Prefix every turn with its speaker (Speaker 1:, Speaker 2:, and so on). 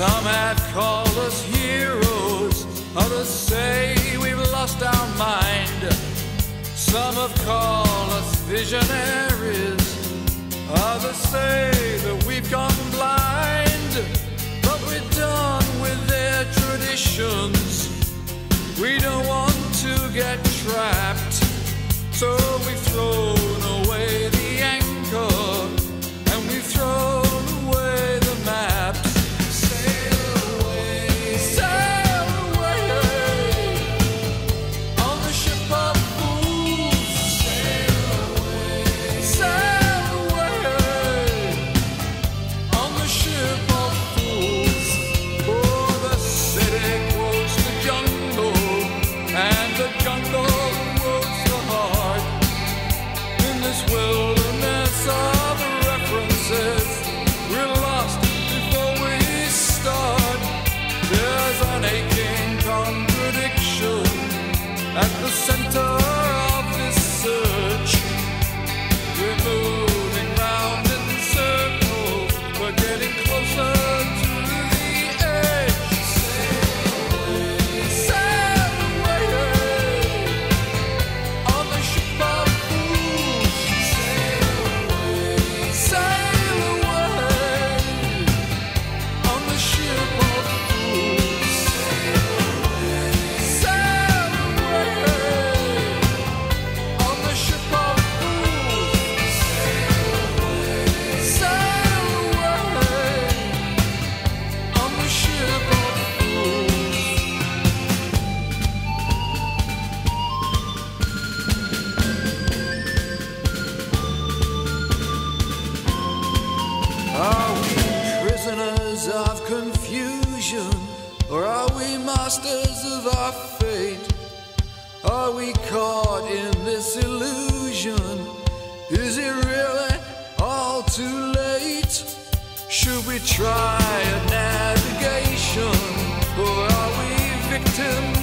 Speaker 1: Some have called us heroes, others say we've lost our mind. Some have called us visionaries, others say that we've gone blind. But we're done with their traditions. We don't want to get trapped, so this wilderness of confusion, or are we masters of our fate? Are we caught in this illusion? Is it really all too late? Should we try a navigation, or are we victims?